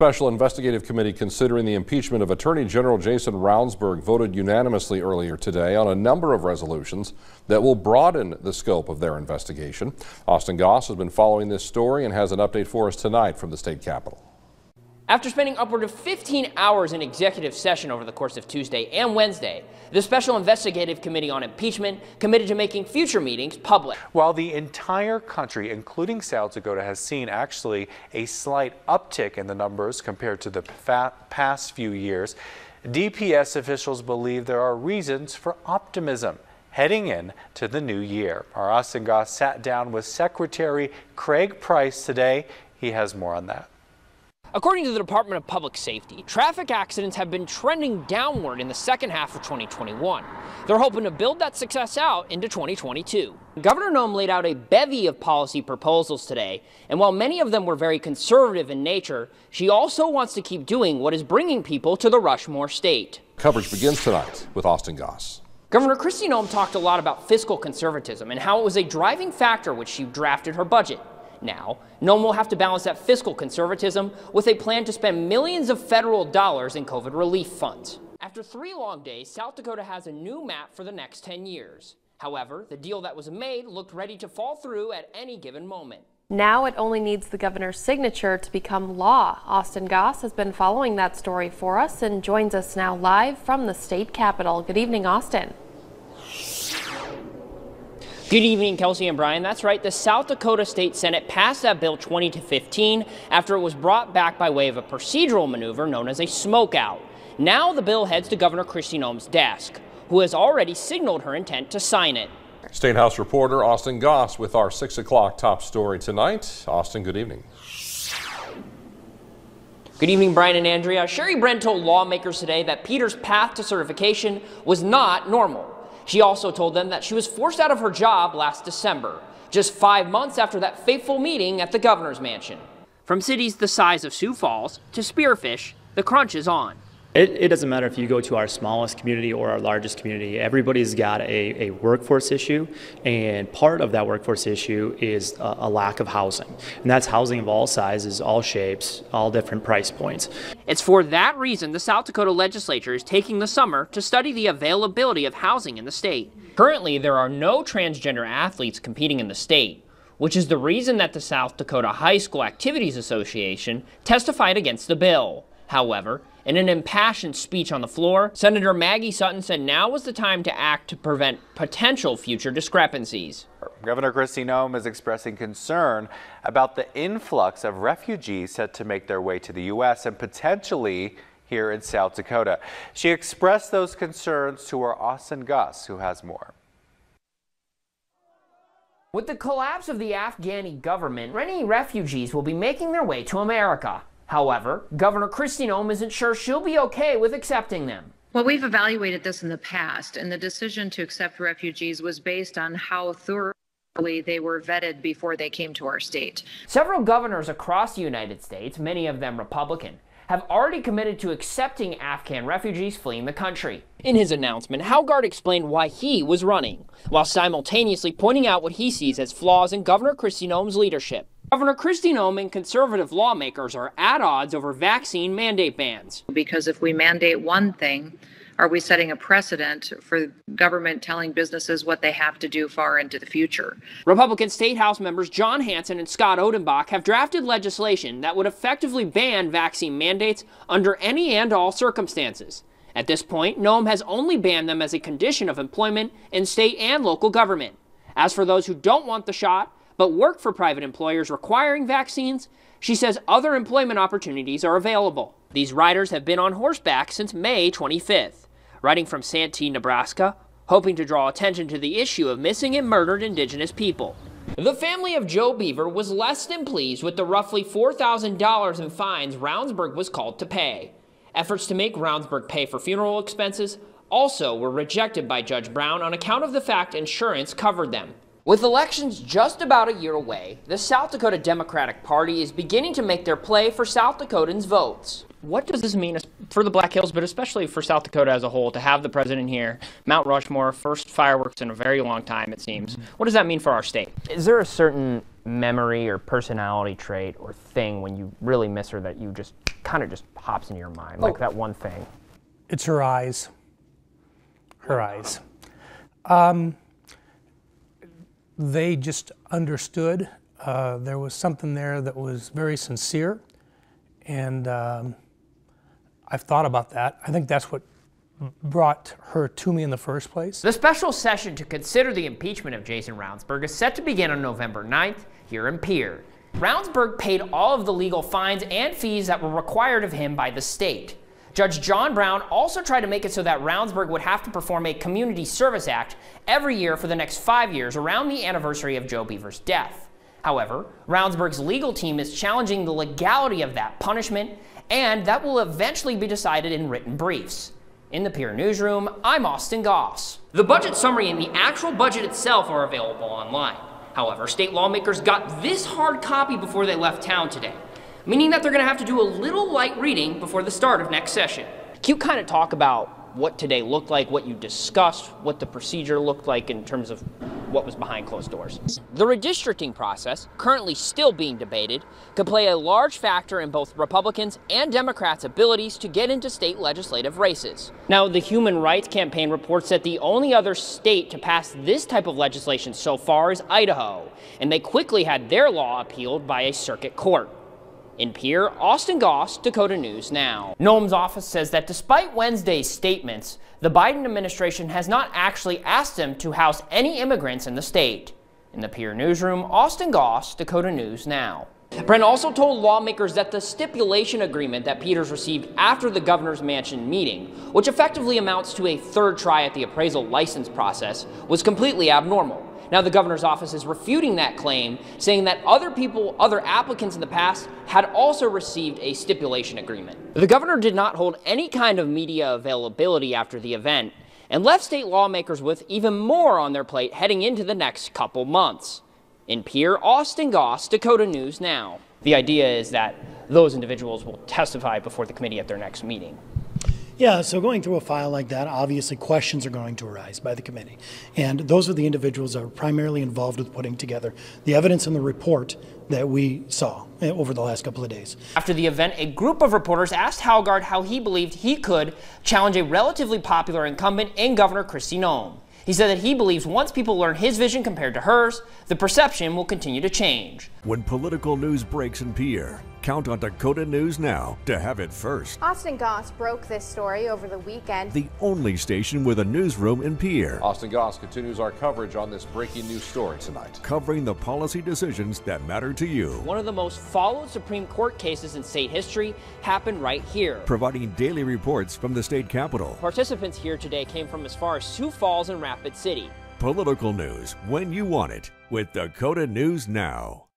Special Investigative Committee considering the impeachment of Attorney General Jason Ravnsborg voted unanimously earlier today on a number of resolutions that will broaden the scope of their investigation. Austin Goss has been following this story and has an update for us tonight from the state capitol. After spending upward of 15 hours in executive session over the course of Tuesday and Wednesday, the Special Investigative Committee on Impeachment committed to making future meetings public. While the entire country, including South Dakota, has seen actually a slight uptick in the numbers compared to the past few years, DPS officials believe there are reasons for optimism heading in to the new year. Our Austin Goss sat down with Secretary Craig Price today. He has more on that. According to the Department of Public Safety, traffic accidents have been trending downward in the second half of 2021. They're hoping to build that success out into 2022. Governor Noem laid out a bevy of policy proposals today, and while many of them were very conservative in nature, she also wants to keep doing what is bringing people to the Rushmore state. Coverage begins tonight with Austin Goss. Governor Kristi Noem talked a lot about fiscal conservatism and how it was a driving factor which she drafted her budget. Now, Noem will have to balance that fiscal conservatism with a plan to spend millions of federal dollars in COVID relief funds. After three long days, South Dakota has a new map for the next 10 years. However, the deal that was made looked ready to fall through at any given moment. Now it only needs the governor's signature to become law. Austin Goss has been following that story for us and joins us now live from the state capitol. Good evening, Austin. Good evening, Kelsey and Brian. That's right. The South Dakota State Senate passed that bill 20 to 15 after it was brought back by way of a procedural maneuver known as a smokeout. Now the bill heads to Governor Kristi Noem's desk, who has already signaled her intent to sign it. State House reporter Austin Goss with our 6 o'clock top story tonight. Austin, good evening. Good evening, Brian and Andrea. Sherry Bren told lawmakers today that Peter's path to certification was not normal. She also told them that she was forced out of her job last December, just five months after that fateful meeting at the governor's mansion. From cities the size of Sioux Falls to Spearfish, the crunch is on. It, it, doesn't matter if you go to our smallest community or our largest community. Everybody's got a, a workforce issue, and part of that workforce issue is a, a, lack of housing. And that's housing of all sizes, all shapes, all different price points. It's for that reason the South Dakota legislature is taking the summer to study the availability of housing in the state. Currently, there are no transgender athletes competing in the state which is the reason that the South Dakota High School Activities Association testified against the bill. However, in an impassioned speech on the floor, Senator Maggie Sutton said now was the time to act to prevent potential future discrepancies. Governor Kristi Noem is expressing concern about the influx of refugees set to make their way to the U.S. and potentially here in South Dakota. She expressed those concerns to our Austin Goss, who has more. With the collapse of the Afghani government, many refugees will be making their way to America. However, Governor Kristi Noem isn't sure she'll be okay with accepting them. Well, we've evaluated this in the past, and the decision to accept refugees was based on how thoroughly they were vetted before they came to our state. Several governors across the United States, many of them Republican, have already committed to accepting Afghan refugees fleeing the country. In his announcement, Haugaard explained why he was running, while simultaneously pointing out what he sees as flaws in Governor Kristi Noem's leadership. Governor Kristi Noem and conservative lawmakers are at odds over vaccine mandate bans. Because if we mandate one thing, are we setting a precedent for government telling businesses what they have to do far into the future? Republican State House members Jon Hansen and Scott Odenbach have drafted legislation that would effectively ban vaccine mandates under any and all circumstances. At this point, Noem has only banned them as a condition of employment in state and local government. As for those who don't want the shot, but work for private employers requiring vaccines, she says other employment opportunities are available. These riders have been on horseback since May 25th, riding from Santee, Nebraska, hoping to draw attention to the issue of missing and murdered indigenous people. The family of Joe Boever was less than pleased with the roughly $4,000 in fines Ravnsborg was called to pay. Efforts to make Ravnsborg pay for funeral expenses also were rejected by Judge Brown on account of the fact insurance covered them. With elections just about a year away, the South Dakota Democratic Party is beginning to make their play for South Dakotans' votes. What does this mean for the Black Hills, but especially for South Dakota as a whole, to have the president here, Mount Rushmore, first fireworks in a very long time, it seems? Mm-hmm. What does that mean for our state? Is there a certain memory or personality trait or thing when you really miss her that you just kind of just pops in your mind, like that one thing? It's her eyes. Her eyes. Um, they just understood. Uh, there was something there that was very sincere, and um, I've thought about that. I think that's what brought her to me in the first place. The special session to consider the impeachment of Jason Ravnsborg is set to begin on November 9th here in Pierre. Ravnsborg paid all of the legal fines and fees that were required of him by the state. Judge John Brown also tried to make it so that Ravnsborg would have to perform a Community Service Act every year for the next five years around the anniversary of Joe Boever's death. However, Ravnsborg's legal team is challenging the legality of that punishment, and that will eventually be decided in written briefs. In the Pierre Newsroom, I'm Austin Goss. The budget summary and the actual budget itself are available online. However, state lawmakers got this hard copy before they left town today, meaning that they're going to have to do a little light reading before the start of next session. Can you kind of talk about what today looked like, what you discussed, what the procedure looked like in terms of what was behind closed doors. The redistricting process, currently still being debated, could play a large factor in both Republicans and Democrats' abilities to get into state legislative races. Now, the Human Rights Campaign reports that the only other state to pass this type of legislation so far is Idaho, and they quickly had their law appealed by a circuit court. In Pierre, Austin Goss, Dakota News Now. Noem's office says that despite Wednesday's statements, the Biden administration has not actually asked them to house any immigrants in the state. In the Pierre Newsroom, Austin Goss, Dakota News Now. Bren also told lawmakers that the stipulation agreement that Peters received after the governor's mansion meeting, which effectively amounts to a third try at the appraisal license process, was completely abnormal. Now, the governor's office is refuting that claim, saying that other people, other applicants in the past, had also received a stipulation agreement. The governor did not hold any kind of media availability after the event and left state lawmakers with even more on their plate heading into the next couple months. In Pierre, Austin Goss, Dakota News Now. The idea is that those individuals will testify before the committee at their next meeting. Yeah, so going through a file like that, obviously questions are going to arise by the committee. And those are the individuals that are primarily involved with putting together the evidence and the report that we saw eh, over the last couple of days. After the event, a group of reporters asked Haugaard how he believed he could challenge a relatively popular incumbent and Governor Kristi Noem. He said that he believes once people learn his vision compared to hers, the perception will continue to change. When political news breaks in Pierre, count on Dakota News Now to have it first. Austin Goss broke this story over the weekend. The only station with a newsroom in Pierre. Austin Goss continues our coverage on this breaking news story tonight. Covering the policy decisions that matter to you. One of the most followed Supreme Court cases in state history happened right here. Providing daily reports from the state capitol. Participants here today came from as far as Sioux Falls and Rapid City. Political news when you want it with Dakota News Now.